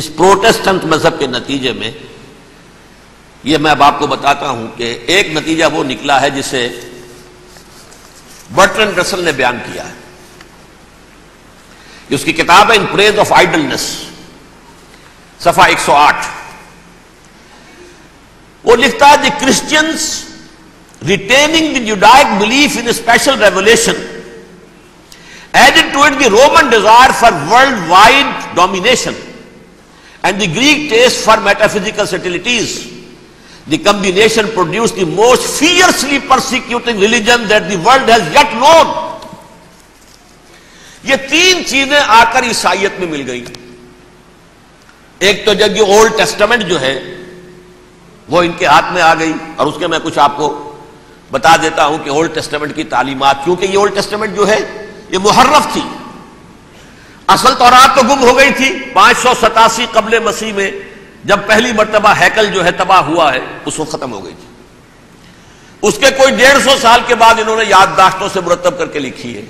इस प्रोटेस्टेंट मज़हब के नतीजे में यह मैं अब आपको बताता हूँ कि एक नतीजा वो निकला है जिसे बर्टन रसल ने बयान किया है। उसकी किताब है इन प्रेज ऑफ़ आइडलनेस, सफ़ा 108 वो लिखता है, the Christians retaining the Judaic belief in special revolution, added to it the Roman desire for world wide domination. And the Greek taste for metaphysical subtleties The combination produced the most fiercely persecuting religion that the world has yet known. ये तीन चीज़ें आकर ईसाइत में मिल गई एक तो जब ये ओल्ड टेस्टामेंट जो है, वो इनके हाथ में आ गई, और उसके मैं कुछ आपको बता देता हूँ कि ओल्ड टेस्टामेंट की तालीमत, क्योंकि ये ओल्ड टेस्टामेंट जो है, ये मुहर्रफ थी असल तौरात तो गुम हो गई थी। पाँच सौ सतासी कबल मसीह में जब पहली मरतबा हैकल जो है तबाह हुआ है, उस वक्त खत्म हो गई थी। उसके कोई डेढ़ सौ साल के बाद इन्होंने याददाश्तों से मुरतब करके लिखी है।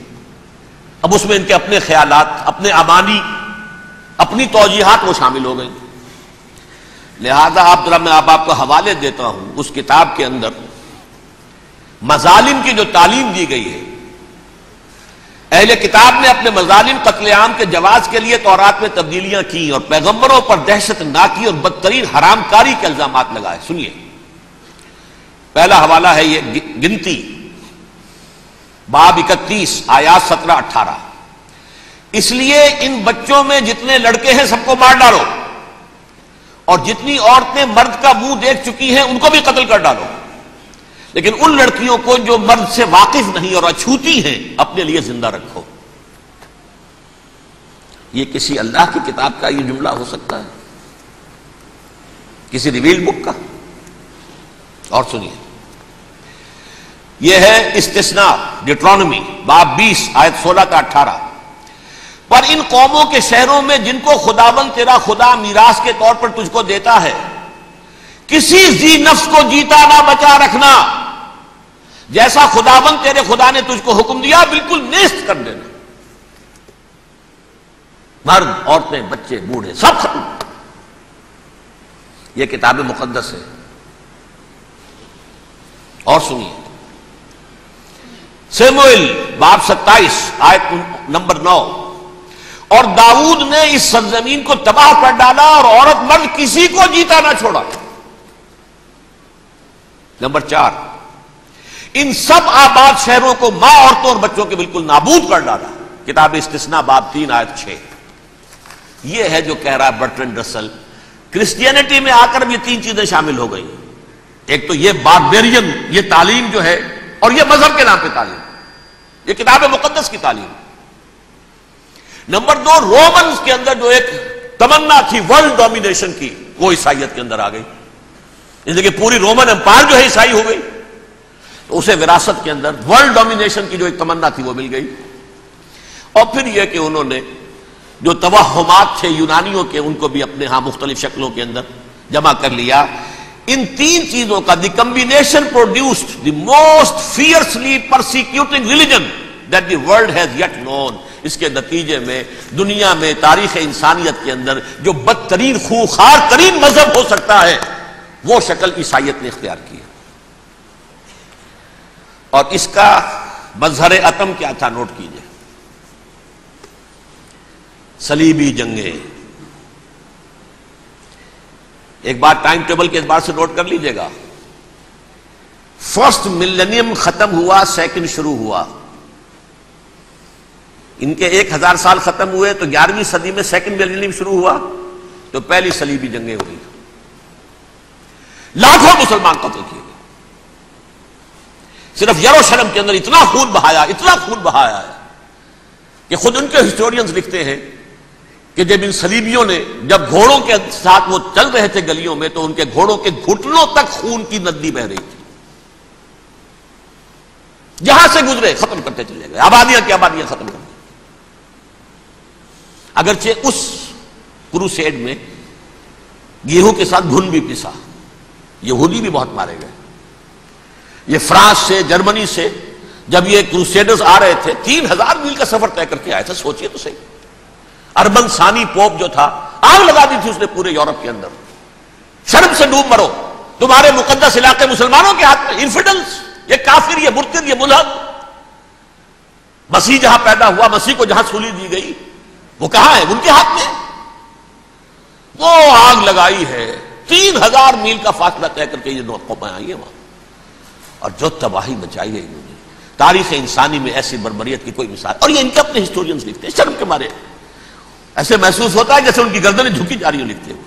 अब उसमें इनके अपने ख्याल अपने अमानी अपनी तोजीहत वो शामिल हो गई। लिहाजा आप जरा मैं आप आपको हवाले देता हूँ, उस किताब के अंदर मजालिम की जो तालीम दी गई है अहले किताब ने अपने मजालिम कत्लेआम के जवाब के लिए तौरात में तब्दीलियाँ की और पैगंबरों पर दहशत नाकी और बदतरीन हरामकारी के इल्ज़ाम लगाए। सुनिए। पहला हवाला है ये गिनती। बाब इकतीस आयात सत्रह अट्ठारह इसलिए इन बच्चों में जितने लड़के हैं, सबको मार डालो। और जितनी औरतें मर्द का मुँह देख चुकी हैं, उनको भी कत्ल कर डालो। लेकिन उन लड़कियों को जो मर्द से वाकिफ नहीं और अछूती हैं, अपने लिए ज़िंदा रखो। ये किसी अल्लाह की किताब का ये जुमला हो सकता है? किसी रिवील बुक का? और सुनिए। यह है इस्तेसना, डिट्रॉनमी, बाब बीस, आयत सोलह का अट्ठारह। पर इन कौमों के शहरों में जिनको खुदावन तेरा खुदा मीरास के तौर पर तुझको देता है किसी जी नफ्स को जीता ना, बचा रखना। जैसा खुदावन तेरे खुदा ने तुझको हुक्म दिया, बिल्कुल नेस्त कर देना। मर्द, औरतें, बच्चे, बूढ़े, सब खत्म। यह किताब मुकदस है। और सुनिए। सेमुएल, बाप सत्ताईस, आयत नंबर नौ। और दाऊद ने इस सरजमीन को तबाह कर डाला और औरत मर्द किसी को जीता ना छोड़ा। नंबर चार, इन सब आबाद शहरों को माँ औरतों और बच्चों के बिल्कुल नाबूद कर डाला। किताब इस्तना बाब तीन, आयत छह। यह है जो कह रहा है बर्टन रसल क्रिश्चियनिटी में आकर भी तीन चीज़ें शामिल हो गई। एक तो यह बारबेरियन, ये तालीम जो है, और यह मज़हब के नाम पे तालीम। यह किताब मुकदस की तालीम। नंबर दो रोमन के अंदर जो एक तमन्ना थी, वर्ल्ड डोमिनेशन की, वो ईसाइत के अंदर आ गई। इसलिए पूरी रोमन एम्पायर जो है, ईसाई हो गई। तो उसे विरासत के अंदर वर्ल्ड डोमिनेशन की जो एक तमन्ना थी, वो मिल गई। और फिर यह कि उन्होंने जो तवहमात थे यूनानियों के, उनको भी अपने यहाँ मुख्तलिफ़ शक्लों के अंदर जमा कर लिया। इन तीन चीज़ों का the combination produced the most fiercely persecuting religion that the world has yet known इसके नतीजे में, दुनिया में तारीख इंसानियत के अंदर जो बदतरीन, खूखार तरीन मज़हब हो सकता है वो शक्ल ईसाइत ने इख्तियार की और इसका मजहर अतम क्या था, नोट कीजिए। सलीबी जंगे। एक बार टाइम टेबल के एतबार से नोट कर लीजिएगा। फ़र्स्ट मिलेनियम खत्म हुआ सेकंड शुरू हुआ। इनके एक हज़ार साल खत्म हुए तो ग्यारहवीं सदी में सेकंड मिलेनियम शुरू हुआ तो पहली सलीबी जंगे हुई लाखों मुसलमान कत्ल किए गए। सिर्फ़ यरूशलेम के अंदर इतना खून बहाया, इतना खून बहाया है कि खुद उनके हिस्टोरियंस लिखते हैं कि जब इन सलीबियों ने, जब घोड़ों के साथ वो चल रहे थे गलियों में तो उनके घोड़ों के घुटनों तक खून की नदी बह रही थी। जहाँ से गुजरे, खत्म करते चले गए। आबादियाँ की आबादियाँ खत्म कर दी। अगरचे उस क्रूसेड में गेहूँ के साथ घुन भी पिसा। यहूदी भी बहुत मारे गए। ये फ्रांस से, जर्मनी से, जब ये क्रूसेडर्स आ रहे थे, तीन हज़ार मील का सफ़र तय करके आए थे, सोचिए तो सही। अरबन सानी पोप जो था, आग लगा दी थी उसने पूरे यूरोप के अंदर। शर्म से डूब मरो। तुम्हारे मुकदस इलाके मुसलमानों के हाथ में इन्फिडल्स ये काफिर, ये मुर्तिद ये मुलहद। मसीह जहाँ पैदा हुआ, मसीह को जहाँ सूली दी गई, वो कहाँ है? उनके हाथ में। वो आग लगाई है। तीन हज़ार मील का फासला तय करके ये कौमें आई है वहाँ। और जो तबाही मचाई है इन्होंने। तारीख इंसानी में ऐसी बरबरीत की कोई मिसाल। और ये इनके अपने हिस्टोरियंस लिखते हैं, शर्म के मारे। ऐसे महसूस होता है जैसे उनकी गर्दनें झुकी जा रही हो लिखते हुए।